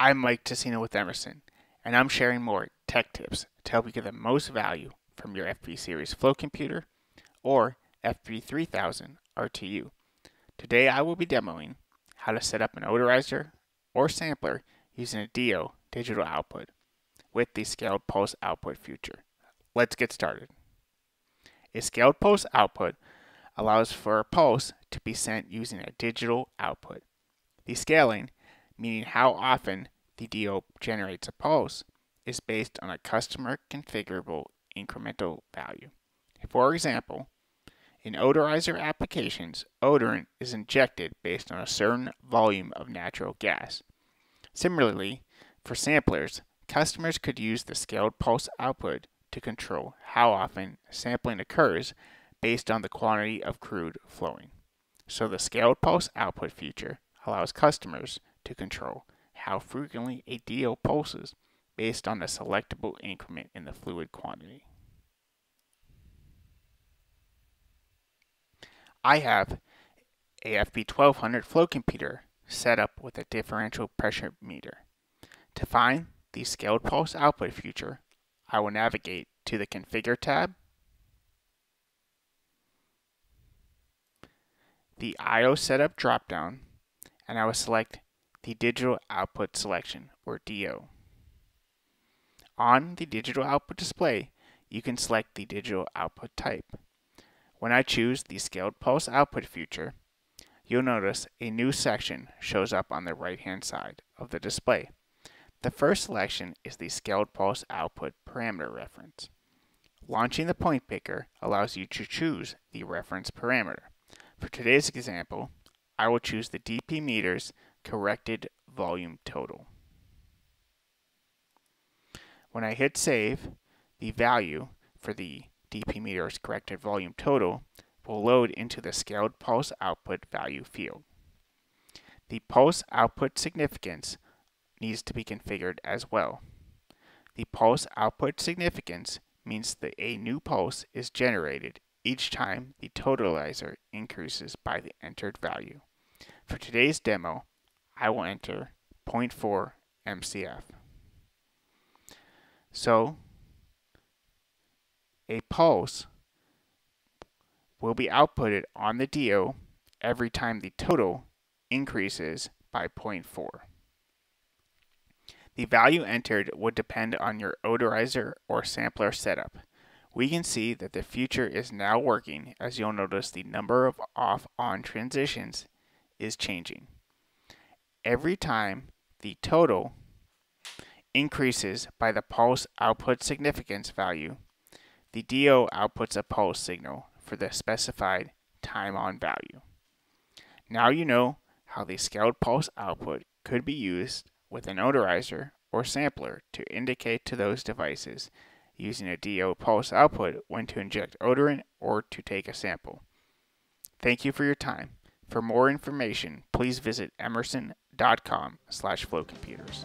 I'm Mike Tessino with Emerson, and I'm sharing more tech tips to help you get the most value from your FB Series Flow computer or FB3000 RTU. Today I will be demoing how to set up an odorizer or sampler using a DO digital output with the scaled pulse output feature. Let's get started. A scaled pulse output allows for a pulse to be sent using a digital output. The scaling meaning how often the DO generates a pulse, is based on a customer configurable incremental value. For example, in odorizer applications, odorant is injected based on a certain volume of natural gas. Similarly, for samplers, customers could use the scaled pulse output to control how often sampling occurs based on the quantity of crude flowing. So the scaled pulse output feature allows customers to control how frequently a DO pulses based on the selectable increment in the fluid quantity. I have a FB1200 flow computer set up with a differential pressure meter. To find the scaled pulse output feature, I will navigate to the Configure tab, the IO Setup dropdown, and I will select the digital output selection, or DO. On the digital output display, you can select the digital output type. When I choose the scaled pulse output feature, you'll notice a new section shows up on the right hand side of the display. The first selection is the scaled pulse output parameter reference. Launching the point picker allows you to choose the reference parameter. For today's example, I will choose the DP meters corrected volume total. When I hit save, the value for the dp meters corrected volume total will load into the scaled pulse output value field. The pulse output significance needs to be configured as well. The pulse output significance means that a new pulse is generated each time the totalizer increases by the entered value. For today's demo, I will enter 0.4 MCF. So, a pulse will be outputted on the DO every time the total increases by 0.4. The value entered would depend on your odorizer or sampler setup. We can see that the future is now working as you'll notice the number of off-on transitions is changing every time the total increases by the pulse output significance value, the DO outputs a pulse signal for the specified time on value. Now you know how the scaled pulse output could be used with an odorizer or sampler to indicate to those devices using a DO pulse output when to inject odorant or to take a sample. Thank you for your time. For more information, please visit facebook.com slash flowcomputers.